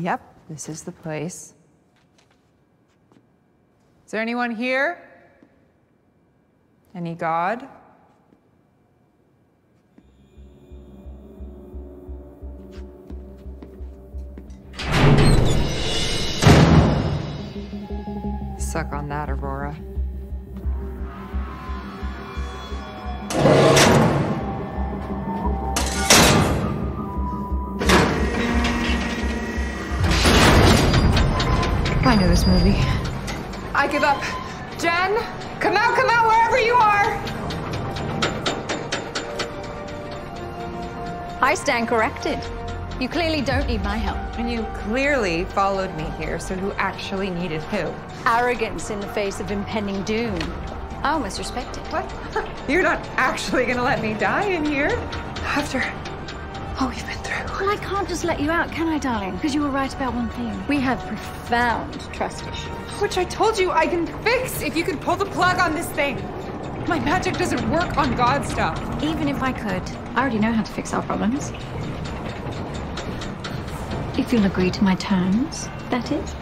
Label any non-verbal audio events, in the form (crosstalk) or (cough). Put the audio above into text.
Yep, this is the place. Is there anyone here? Any god? Suck on that, Aurora. I know this movie. I give up. Ken, come out, come out, wherever you are! I stand corrected. You clearly don't need my help. And you clearly followed me here, so who actually needed who? Arrogance in the face of impending doom. Oh, I almost respect it. What? (laughs) You're not actually gonna let me die in here? After all we've been. Well, I can't just let you out, can I, darling? Because you were right about one thing. We have profound trust issues. Which I told you I can fix if you could pull the plug on this thing. My magic doesn't work on God stuff. Even if I could, I already know how to fix our problems. If you'll agree to my terms, that is.